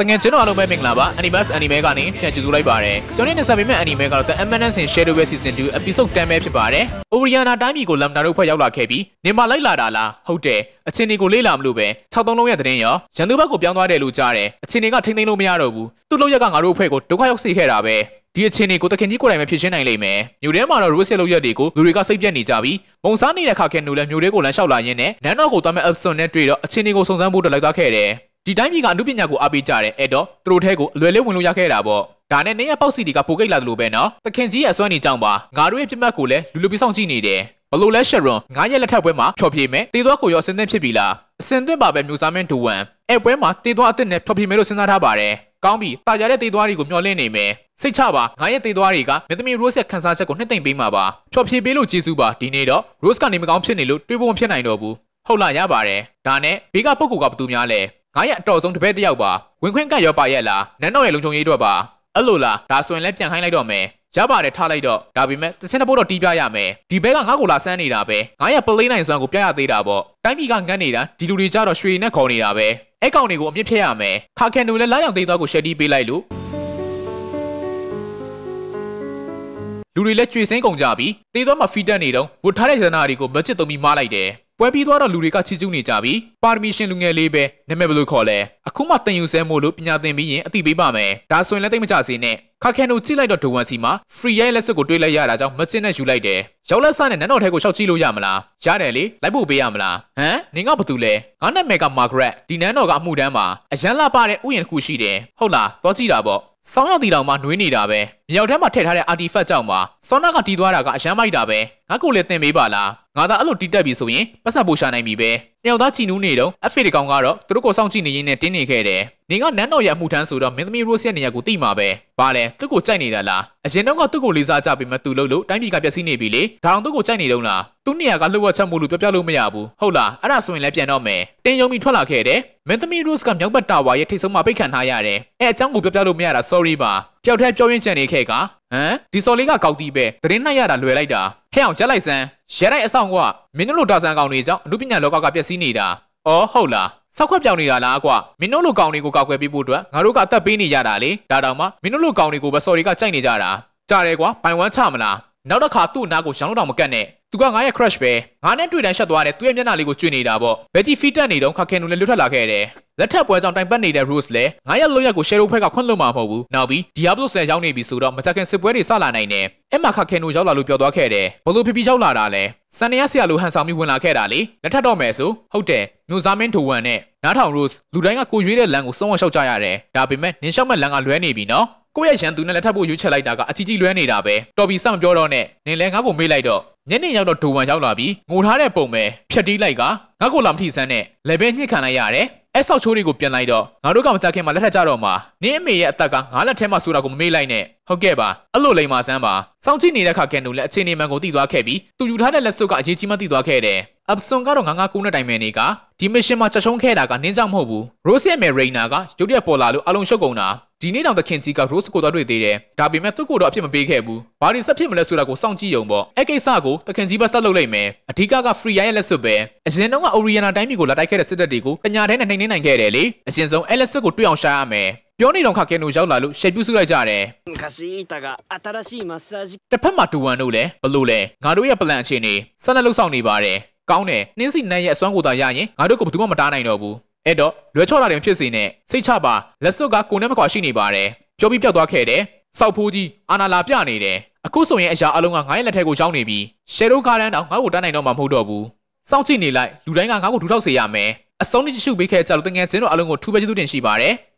တငယ်ချင်းတို့အားလုံးပဲမင်္ဂလာပါ Animus Anime ကနေပြန်ကြည့်စုလိုက်ပါရယ်ကျွန်တော်နေဆက်ပေးမဲ့ Anime ကတော့ The Eminence in Shadow West Season 2 Episode 10ပဲဖြစ်ပါတယ် Oriana တိုင်းပြည်ကိုလမ်နာတို့ဖွဲ့ရောက်လာခဲ့ပြီးနေမှာလိုက်လာတာလားဟုတ်တယ်အချင်းတွေကိုလေးလာမလို့ပဲ63လုံးရဲ့သတင်းရောရန်သူဘက်ကိုပြောင်းသွားတယ်လို့ကြားတယ်အချင်းတွေကထိမ့်သိမ်းလို့မရတော့ဘူးသူ့လောက်ရက်ကငါတို့အဖွဲ့ကိုဒုက္ခရောက်စေခဲ့တာပဲဒီအခြေအနေကိုတခင်ကြီးကိုယ်တိုင်ပဲဖြစ်ရှင်းနိုင်လိမ့်မယ်။မြို့ထဲမှာတော့ Rose လောက်ရက်တွေကိုလူတွေကစိတ်ပြက်နေကြပြီးမုံစားနေတဲ့ခါခဲနိုလည်းမြို့ထဲကိုလမ်းလျှောက်လာရင်းနဲ့နန်းတော်ကိုသွားမဲ့ Epson နဲ့တွေ့တော့အခြေအနေကိုစုံစမ်းဖို့တက်လိုက်သွားခဲ့တယ်။ ဒီတိုင်းပြည်ကအမှုပညာကိုအားပေးကြတယ်အဲ့တော့သူတို့ထဲကိုအလွယ်လေးဝင်လို့ရခဲ့တာပေါ့။ဒါနဲ့နေရပေါက်စီတီကပိုကိတ်လာတယ်လို့ပဲနော်။တခင်ကြီးရဲ့အစွမ်းနေကြောင်းပါငါတို့ရဲ့ပြတ်မှတ်ကိုလည်းလူလူပြီးဆောင်ကြည့်နေတယ်။ဘလို့လဲရှရွန်ငါရဲ့လက်ထပ်ပွဲမှာဖျော်ဖြေမယ်တေသွားကိုရောအစင်းသင့်ဖြစ်ပြီလားအစင်းသင့်ပါပဲမျိုးစားမင်းဒူဝမ်အဲ့ပွဲမှာတေသွားအစ်စ်နဲ့ဖျော်ဖြေမယ်လို့စဉ်းစားထားပါတယ်ကောင်းပြီတာရတဲ့တေသွားတွေကိုမျှော်လင့်နေမယ်စိတ်ချပါငါရဲ့တေသွားတွေကမြသမီ Rose ရဲ့ခန်းစားချက်ကိုနှစ်သိမ့်ပေးမှာပါဖျော်ဖြေပေးလို့ကျေးဇူးပါဒီနေ့တော့ Rose ကနေမကောင်းဖြစ်နေလို့တွေးဖို့မဖြစ်နိုင်တော့ဘူးဟုတ်လားရပါတယ်ဒါနဲ့ဘေးကပုတ်ကူကဘသူများလဲ ငါရဲ့အတော်ဆုံးတပည့်တယောက်ပါဝင်ခွင့်ကတ်ရောပါရဲ့လားနန်းတော်ရဲ့လုံခြုံရေးအတွက်ပါအဲ့လိုလားဒါဆိုရင်လည်းပြန်ခိုင်းလိုက်တော့မယ်ရပါတယ်ထားလိုက်တော့ဒါပေမဲ့တစင်တပုတ်တော့တီးပြရမယ်ဒီဘဲကငါ့ကိုလာဆန်းနေတာပဲငါရဲ့ပလေးနိုင်စွမ်းကိုပြရသေးတာပေါ့တိုင်းပြည်ကငတ်နေတာဒီလူတွေကြတော့ရွှေနဲ့ခေါ်နေတာပဲအဲ့ကောင်တွေကိုအမြင့်ဖြတ်ရမယ်ခါကန်တို့လည်းလာရောက်သေးသွားကိုရှက်တီးပေးလိုက်လို့လူတွေလည်းကြွေစင်းကုန်ကြပြီးတေးသွားမှဖီးတက်နေတော့ဝတ်ထားတဲ့ဇနာတွေကိုဘတ်ဂျက်သုံးပြီးမားလိုက်တယ် ပွဲပြီးသွားတော့လူတွေကချီကျူးနေကြပြီးပါရမီရှင်လူငယ်လေးပဲနာမည်ဘယ်လိုခေါ်လဲအခုမှတင်ယူဆဲမို့လို့ပညာသင်ပြီးရင်အသိပေးပါမယ်ဒါဆိုရင်လည်းတိတ်မကြစေနဲ့ခါကန်တို့ကြည့်လိုက်တော့ဒိုဝန်စီမှာ free ရဲ့လက်စွပ်ကိုတွေးလိုက်ရတာကြောင့်မကျင်းနဲ့ယူလိုက်တယ်ရောက်လက်စားနဲ့နန်းတော်ထဲကိုရှောက်ကြည့်လို့ရမလားရတယ်လေလိုက်ဖို့ပေးရမလားဟမ်နင်ကဘာတူလဲငါနာမည်ကမာဂရက်ဒီနန်းတော်ကအမှုတန်းမှာအရန်လာပတဲ့ဥယျာဉ်တစ်ခုရှိတယ်ဟုတ်လားသွားကြည့်တာပေါ့စောင်းရောက်တီတောင်မှနှွေးနေတာပဲမြောက်ထဲမှာထည့်ထားတဲ့ artifact ကြောင့်ပါစောနာကတီးသွားတာကအရန်မိုက်တာပဲငါကိုလည်းသင်ပေးပါလား ငါသာအဲ့လိုတီးတက်ပြီဆိုရင်ပတ်စံပို့ရှာနိုင်ပြီပဲတယောက်သားကြည်နူးနေတော့အဖေတကောင်ကတော့သူတို့ကိုစောင့်ကြည့်နေရင်းနဲ့တင်းနေခဲ့တယ်နင်ကနန်းတော်ရဲ့အမှုထမ်းဆိုတော့မင်းသမီးရိုးစရဲ့နေရာကိုတိမှာပဲဘာလဲသူ့ကိုကြိုက်နေတာလားအရင်တော့ကသူ့ကိုလေးစားကြပြီမဲ့သူလို့လို့တိုင်းပြည်ကပျက်စီးနေပြီလေဒါအောင်သူ့ကိုကြိုက်နေတော့လားသူ့နေရာကလှုပ်ဝက်ချက်မို့လို့ပြောပြလို့မရဘူးဟုတ်လားအဲ့ဒါဆိုရင်လည်းပြန်တော့မယ်တင်းယုံပြီးထွက်လာခဲ့တယ်မင်းသမီးရိုးစကမြောက်ဘက်တာဝါရဲ့ထိတ်ဆုံးမှာပိတ်ခံထားရတယ်အဲအကြောင်းကိုပြောပြလို့မရတာ sorry ပါတယောက်တည်းပြောရင်းချန်နေခဲ့ကဟမ်ဒီစော်လေးကကောက်တီးပဲသတင်းနှိုက်ရတာလွယ်လိုက်တာ ဟဲ့အောင်ချက်လိုက်စမ်းရဲလိုက်အဆောင်ကမင်းတို့လိုတာဆန်ကောင်တွေကြောင့်အမှုပညာလောကကပျက်စီးနေတာအော်ဟုတ်လားဆောက်ခွက်ပြောင်းနေတာလားကွာမင်းတို့လိုကောင်တွေကိုကောက်ွယ်ပေးဖို့အတွက်ငါတို့ကအသက်ပေးနေရတာလေဒါတောင်မှမင်းတို့လိုကောင်တွေကိုပဲစော်တွေကကြိုက်နေကြတာကြားတယ်ကွာပိုင်ဝမ်းချမလားနောက်တစ်ခါသူ့အနာကိုရောင်းလို့တော့မကတ်နဲ့သူကငါရဲ့ crush ပဲငါနဲ့တွေ့တိုင်းရှက်သွားတယ်သူ့ရဲ့မျက်နှာလေးကိုကျွေနေတာပေါ့ဘယ်တီဖီတက်နေတော့ခါခဲနူလည်းလွတ်ထွက်လာခဲ့တယ်လက်ထပ်ပွဲကြောင့်တိုင်ပတ်နေတဲ့ Rose လည်းငါရဲ့လောက်ရက်ကို Shadow ဖက်ကခွင့်လွှတ်မှာမဟုတ်ဘူးနောက်ပြီး Diablo လည်းရောက်နေပြီဆိုတော့မစကန်စစ်ပွဲတွေစလာနိုင်တယ် အဲ့မှာခါခဲနူရောက်လာလို့ပြောသွားခဲ့တယ်ဘလို့ဖိဖိရောက်လာတာလဲစန်နီယာဆရာလိုဟန်ဆောင်ပြီးဝင်လာခဲ့တာလေလက်ထပ်တော့မယ်ဆိုဟုတ်တယ်မျိုးစားမင်းထိုဝမ်နဲ့နားထောင် Rose လူတိုင်းကကိုရွေးတဲ့လမ်းကိုစုံဝလျှောက်ကြရတယ်ဒါပေမဲ့နင်းလျှောက်မဲ့လမ်းကလွဲနေပြီနော်ကိုယ့်ရဲ့ရန်သူနဲ့လက်ထပ်ဖို့ရွေးချယ်လိုက်တာကအကြီးကြီးလွဲနေတာပဲတော်ပြီစမပြောတော့နဲ့နင်လည်းငါ့ကိုမေးလိုက်တော့ညနေရောက်တော့ဒိုဝမ်ရောက်လာပြီးငိုထားတဲ့ပုံပဲဖြတ်တီးလိုက်ကငါ့ကိုလာမထိစမ်းနဲ့လေဘဲညှစ်ခံလိုက်ရတယ် အဲ့ဆောက်ချိုးတွေကိုပြန်လိုက်တော့ငါတို့ကမကြခင်မှာလက်ထပ်ကြတော့မှာနင်းအမေရဲ့အသက်ကငါလက်ထဲမှာဆိုတာကိုမမေ့လိုက်နဲ့ဟုတ်ကဲ့ပါအဲ့လိုလိမ်မာစမ်းပါစောင့်ကြည့်နေတဲ့ခါကန်တို့လည်းအခြေအနေမှန်ကိုသိသွားခဲ့ပြီးသူယူထားတဲ့လက်စုပ်ကအရေးကြီးမှသိသွားခဲ့တယ်အပစွန်ကတော့ငါငါကုန်းတဲ့တိုင်မယ်နေကဒီမစ်ရှင်မှာချက်ရှုံးခဲ့တာကနင်းကြောင့်မဟုတ်ဘူးရိုးရဲ့မယ်ရိနာကရုတ်ရက်ပေါ်လာလို့အလုံးရှုပ်ကုန်တာ ဒီနေ့တောင်သခင်ကြီးက Rose ကိုတော့တွေ့သေးတယ်ဒါပေမဲ့သူ့ကိုတော့အဖြစ်မပေးခဲ့ဘူးဘာတွေဆက်ဖြစ်မလဲဆိုတာကိုစောင့်ကြည့်ရုံပေါ့အဲ့ကိစ္စကိုသခင်ကြီးပဲဆက်လုပ်လိုက်မယ်အဓိကက Free ရဲ့လက်စွပ်ပဲအရင်တုန်းက Oriana တိုင်းပြည်ကိုလာတိုက်ခဲ့တဲ့စစ်တပ်တွေကိုပညာထဲနဲ့နှိမ်နှင်းနိုင်ခဲ့တယ်လေအရင်ဆုံး Alice ကိုတွေ့အောင်ရှာရမယ်ပြောနေတော့ခကဲနိုရောက်လာလို့ရှယ်ပြုစုလိုက်ကြတယ်။တစ်ဖက်မှာဒူဝမ်တို့လည်းဘလို့လဲငါတို့ရဲ့ plan အခြေအနေဆက်လက်လှုပ်ဆောင်နေပါတယ်။ကောင်းတယ်နှင်းစီနန်းရဲ့အစွမ်းကိုသာရရင်ငါတို့ကဘယ်သူမှမတားနိုင်တော့ဘူး အဲ့တော့လွဲချော့တာတွေဖြစ်စေနဲ့စိတ်ချပါလက်စွပ်ကကိုနဲ့မကွာရှိနေပါတယ်။ပြောပြီးပြောက်သွားခဲ့တယ်။စောက်ဖိုးကြီးအာနာလာပြနေတယ်။အခုဆိုရင်အရာအလုံးကငါ့ရဲ့လက်ထက်ကိုရောက်နေပြီ။ရှယ်ရိုကားတန်းတောင်ငါ့ကိုတန်းနိုင်တော့မှမဟုတ်တော့ဘူး။စောင့်ကြည့်နေလိုက်လူတိုင်းကငါ့ကိုထူထောက်စေရမယ်။အစုံးနဲ့ကြည့်ရှုပေးခဲ့ကြလို့တငယ်ချင်းတို့အလုံးကိုထူပဲကျေးဇူးတင်ရှိပါတယ်။